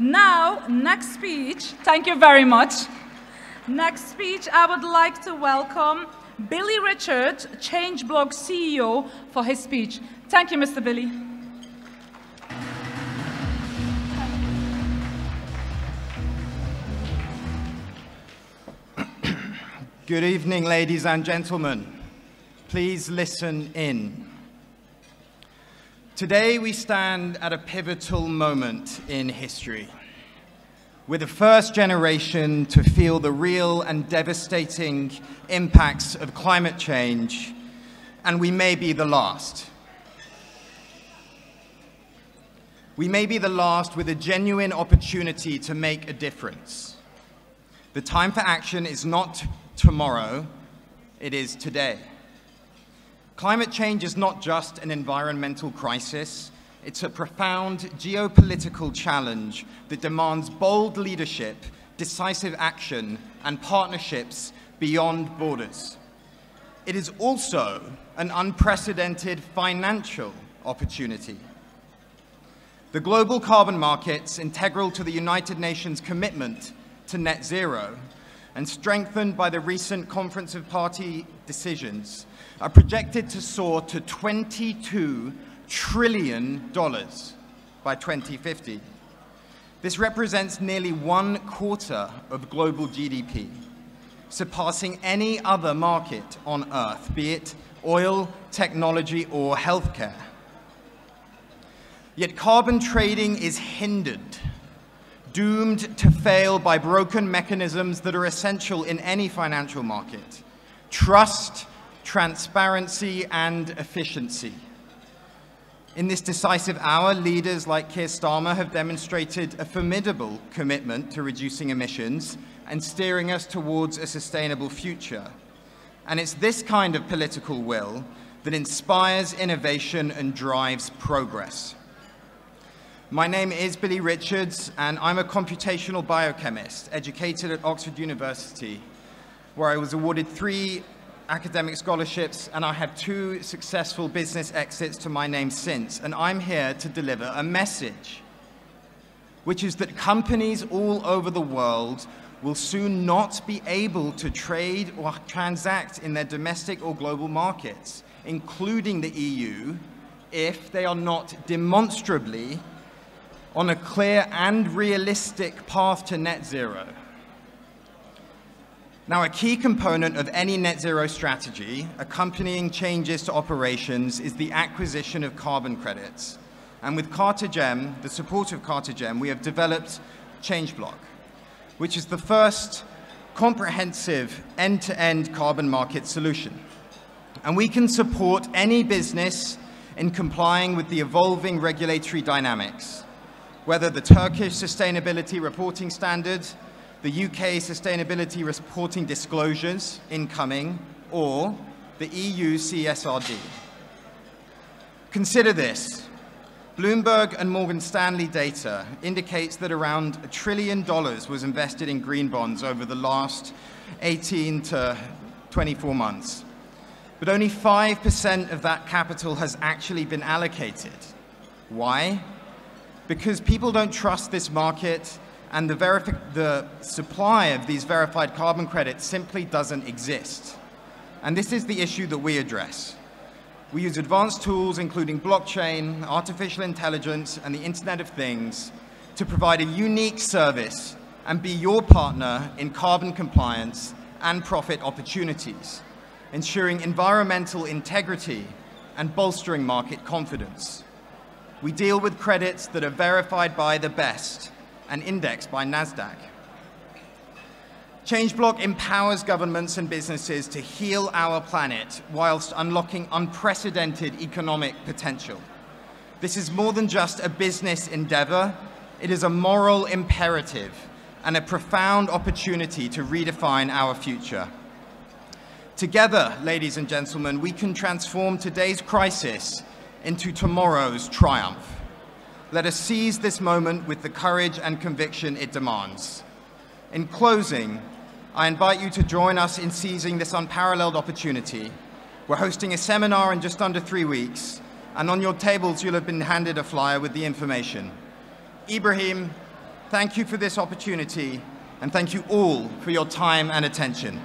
Now, next speech, thank you very much. Next speech, I would like to welcome Billy Richards, ChangeBlock CEO, for his speech. Thank you, Mr. Billy. Good evening, ladies and gentlemen. Please listen in. Today we stand at a pivotal moment in history. We're the first generation to feel the real and devastating impacts of climate change, and we may be the last. We may be the last with a genuine opportunity to make a difference. The time for action is not tomorrow, it is today. Climate change is not just an environmental crisis, it's a profound geopolitical challenge that demands bold leadership, decisive action, and partnerships beyond borders. It is also an unprecedented financial opportunity. The global carbon markets, integral to the United Nations commitment to net zero, and strengthened by the recent Conference of Party decisions, are projected to soar to $22 trillion by 2050. This represents nearly one quarter of global GDP, surpassing any other market on Earth, be it oil, technology, or healthcare. Yet carbon trading is hindered doomed to fail by broken mechanisms that are essential in any financial market. Trust, transparency, and efficiency. In this decisive hour, leaders like Keir Starmer have demonstrated a formidable commitment to reducing emissions and steering us towards a sustainable future. And it's this kind of political will that inspires innovation and drives progress. My name is Billy Richards, and I'm a computational biochemist educated at Oxford University, where I was awarded three academic scholarships, and I have two successful business exits to my name since. And I'm here to deliver a message, which is that companies all over the world will soon not be able to trade or transact in their domestic or global markets, including the EU, if they are not demonstrably on a clear and realistic path to net zero. Now, a key component of any net zero strategy accompanying changes to operations is the acquisition of carbon credits. And with Cartagem, the support of Cartagem, we have developed ChangeBlock, which is the first comprehensive end-to-end -end carbon market solution. And we can support any business in complying with the evolving regulatory dynamics whether the Turkish Sustainability Reporting Standard, the UK Sustainability Reporting Disclosures incoming, or the EU CSRD. Consider this. Bloomberg and Morgan Stanley data indicates that around a trillion dollars was invested in green bonds over the last 18 to 24 months. But only 5% of that capital has actually been allocated. Why? Because people don't trust this market and the, the, supply of these verified carbon credits simply doesn't exist. And this is the issue that we address. We use advanced tools, including blockchain, artificial intelligence, and the Internet of Things, to provide a unique service and be your partner in carbon compliance and profit opportunities, ensuring environmental integrity and bolstering market confidence. We deal with credits that are verified by the best and indexed by NASDAQ. ChangeBlock empowers governments and businesses to heal our planet whilst unlocking unprecedented economic potential. This is more than just a business endeavor, it is a moral imperative and a profound opportunity to redefine our future. Together, ladies and gentlemen, we can transform today's crisis into tomorrow's triumph. Let us seize this moment with the courage and conviction it demands. In closing, I invite you to join us in seizing this unparalleled opportunity. We're hosting a seminar in just under three weeks, and on your tables you'll have been handed a flyer with the information. Ibrahim, Thank you for this opportunity, and thank you all for your time and attention.